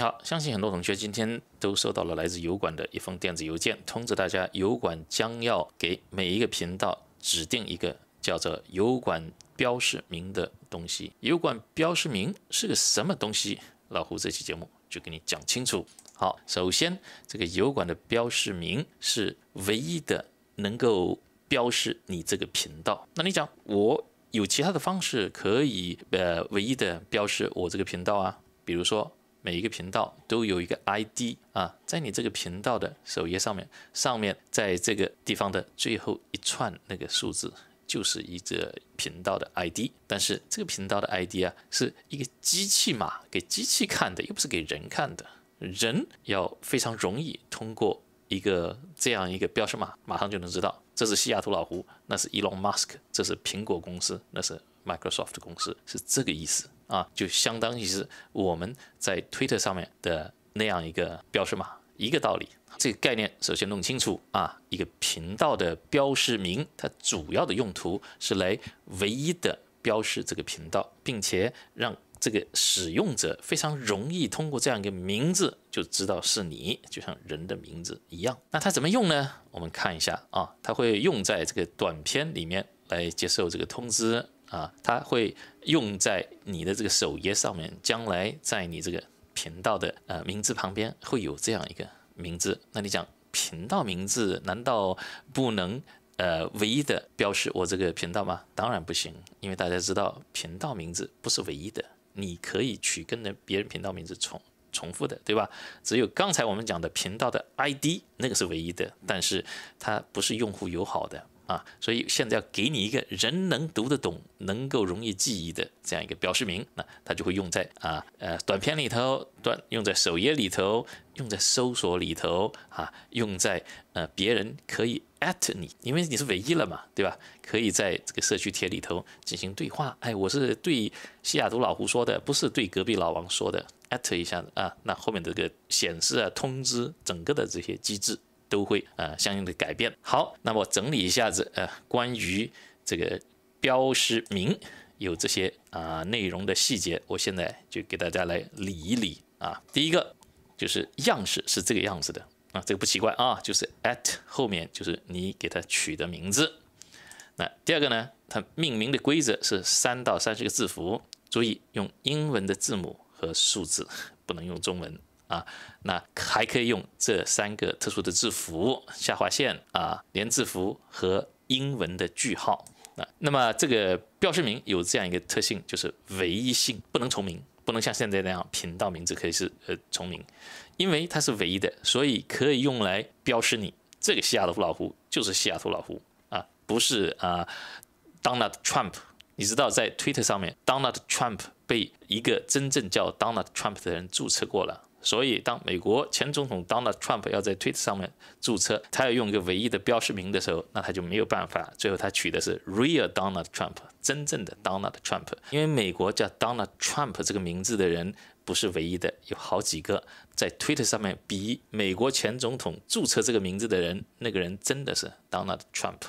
好，相信很多同学今天都收到了来自油管的一封电子邮件，通知大家油管将要给每一个频道指定一个叫做油管标识名的东西。油管标识名是个什么东西？老胡这期节目就给你讲清楚。好，首先这个油管的标识名是唯一的能够标识你这个频道。那你讲我有其他的方式可以呃唯一的标识我这个频道啊？比如说。每一个频道都有一个 ID 啊，在你这个频道的首页上面，上面在这个地方的最后一串那个数字，就是一个频道的 ID。但是这个频道的 ID 啊，是一个机器码，给机器看的，又不是给人看的。人要非常容易通过一个这样一个标识码，马上就能知道这是西雅图老胡，那是 Elon Musk，这是苹果公司，那是 Microsoft 公司，是这个意思。啊，就相当于是我们在推特上面的那样一个标识码，一个道理。这个概念首先弄清楚啊，一个频道的标识名，它主要的用途是来唯一的标识这个频道，并且让这个使用者非常容易通过这样一个名字就知道是你，就像人的名字一样。那它怎么用呢？我们看一下啊，它会用在这个短片里面来接受这个通知。啊，它会用在你的这个首页上面，将来在你这个频道的呃名字旁边会有这样一个名字。那你讲频道名字难道不能呃唯一的标识我这个频道吗？当然不行，因为大家知道频道名字不是唯一的，你可以取跟着别人频道名字重重复的，对吧？只有刚才我们讲的频道的 ID 那个是唯一的，但是它不是用户友好的。啊，所以现在要给你一个人能读得懂、能够容易记忆的这样一个标识名，那它就会用在啊呃短片里头，短用在首页里头，用在搜索里头啊，用在呃别人可以 at 你，因为你是唯一了嘛，对吧？可以在这个社区贴里头进行对话。哎，我是对西雅图老胡说的，不是对隔壁老王说的，at 一下啊，那后面这个显示啊、通知整个的这些机制。都会呃相应的改变。好，那么整理一下子呃关于这个标识名有这些啊内容的细节，我现在就给大家来理一理啊。第一个就是样式是这个样子的啊，这个不奇怪啊，就是 at 后面就是你给它取的名字。那第二个呢，它命名的规则是三到三十个字符，注意用英文的字母和数字，不能用中文。啊，那还可以用这三个特殊的字符：下划线啊，连字符和英文的句号。啊，那么这个标识名有这样一个特性，就是唯一性，不能重名，不能像现在那样频道名字可以是呃重名，因为它是唯一的，所以可以用来标识你这个西雅图老胡就是西雅图老胡啊，不是啊，Donald Trump。你知道在 Twitter 上面，Donald Trump 被一个真正叫 Donald Trump 的人注册过了。所以，当美国前总统 Donald Trump 要在 Twitter 上面注册，他要用一个唯一的标识名的时候，那他就没有办法。最后，他取的是 Real Donald Trump，真正的 Donald Trump。因为美国叫 Donald Trump 这个名字的人不是唯一的，有好几个在 Twitter 上面比美国前总统注册这个名字的人，那个人真的是 Donald Trump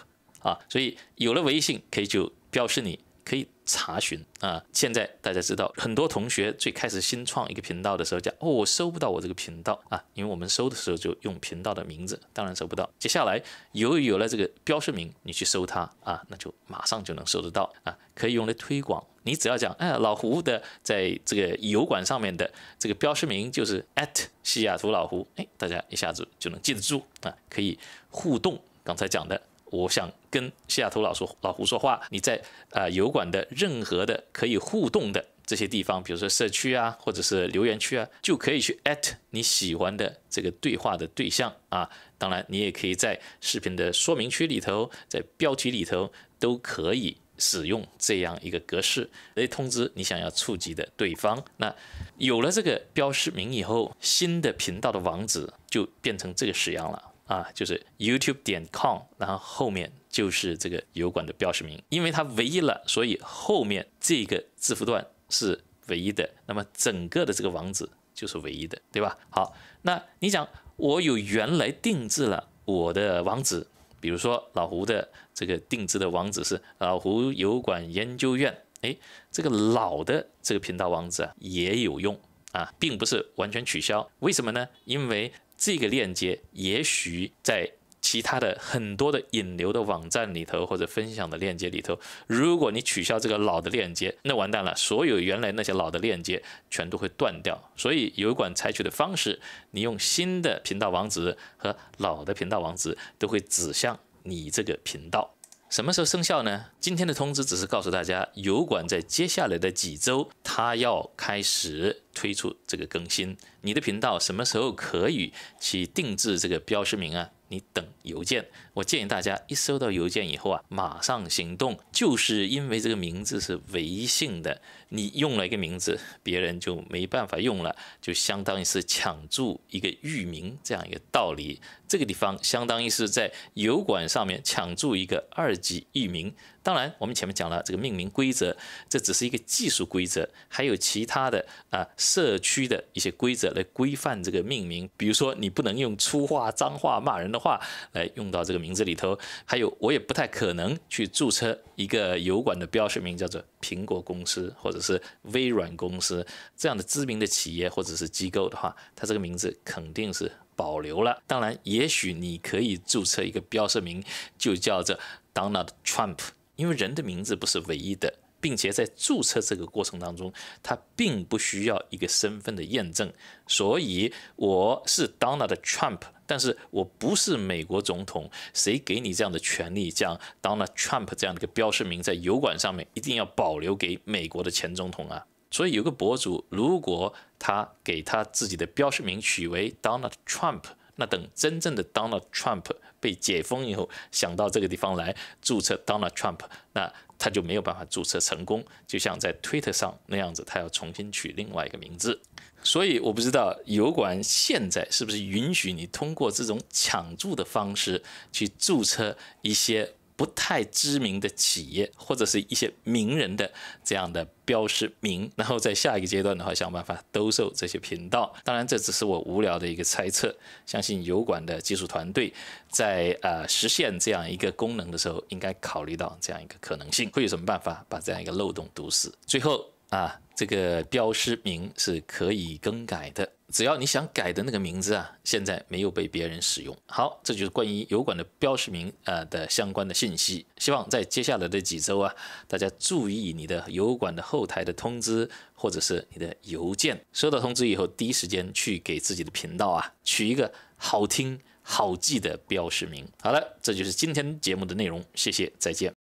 啊。所以，有了微信，可以就标识你。可以查询啊！现在大家知道，很多同学最开始新创一个频道的时候，讲哦，我搜不到我这个频道啊，因为我们搜的时候就用频道的名字，当然搜不到。接下来由于有了这个标识名，你去搜它啊，那就马上就能搜得到啊，可以用来推广。你只要讲，哎，老胡的在这个油管上面的这个标识名就是 at 西雅图老胡，哎，大家一下子就能记得住啊，可以互动。刚才讲的。我想跟西雅图老说老胡说话，你在啊油管的任何的可以互动的这些地方，比如说社区啊，或者是留言区啊，就可以去艾特你喜欢的这个对话的对象啊。当然，你也可以在视频的说明区里头，在标题里头都可以使用这样一个格式来通知你想要触及的对方。那有了这个标识名以后，新的频道的网址就变成这个式样了。啊，就是 YouTube 点 com，然后后面就是这个油管的标识名，因为它唯一了，所以后面这个字符段是唯一的，那么整个的这个网址就是唯一的，对吧？好，那你想我有原来定制了我的网址，比如说老胡的这个定制的网址是老胡油管研究院，哎，这个老的这个频道网址啊也有用啊，并不是完全取消。为什么呢？因为这个链接也许在其他的很多的引流的网站里头或者分享的链接里头，如果你取消这个老的链接，那完蛋了，所有原来那些老的链接全都会断掉。所以油管采取的方式，你用新的频道网址和老的频道网址都会指向你这个频道。什么时候生效呢？今天的通知只是告诉大家，油管在接下来的几周，它要开始推出这个更新。你的频道什么时候可以去定制这个标识名啊？你等邮件。我建议大家一收到邮件以后啊，马上行动，就是因为这个名字是唯姓的，你用了一个名字，别人就没办法用了，就相当于是抢注一个域名这样一个道理。这个地方相当于是在油管上面抢注一个二级域名。当然，我们前面讲了这个命名规则，这只是一个技术规则，还有其他的啊社区的一些规则来规范这个命名。比如说，你不能用粗话、脏话、骂人的话来用到这个名字里头。还有，我也不太可能去注册一个油管的标识名叫做苹果公司或者是微软公司这样的知名的企业或者是机构的话，它这个名字肯定是保留了。当然，也许你可以注册一个标识名，就叫做 Donald Trump。因为人的名字不是唯一的，并且在注册这个过程当中，他并不需要一个身份的验证。所以我是 Donald Trump，但是我不是美国总统。谁给你这样的权利，将 Donald Trump 这样的一个标识名在油管上面一定要保留给美国的前总统啊？所以有个博主，如果他给他自己的标识名取为 Donald Trump。那等真正的 Donald Trump 被解封以后，想到这个地方来注册 Donald Trump，那他就没有办法注册成功，就像在 Twitter 上那样子，他要重新取另外一个名字。所以我不知道油管现在是不是允许你通过这种抢注的方式去注册一些。不太知名的企业或者是一些名人的这样的标识名，然后在下一个阶段的话，想办法兜售这些频道。当然，这只是我无聊的一个猜测。相信油管的技术团队在呃实现这样一个功能的时候，应该考虑到这样一个可能性，会有什么办法把这样一个漏洞堵死？最后啊，这个标识名是可以更改的。只要你想改的那个名字啊，现在没有被别人使用。好，这就是关于油管的标识名啊的相关的信息。希望在接下来的几周啊，大家注意你的油管的后台的通知，或者是你的邮件收到通知以后，第一时间去给自己的频道啊取一个好听好记的标识名。好了，这就是今天节目的内容，谢谢，再见。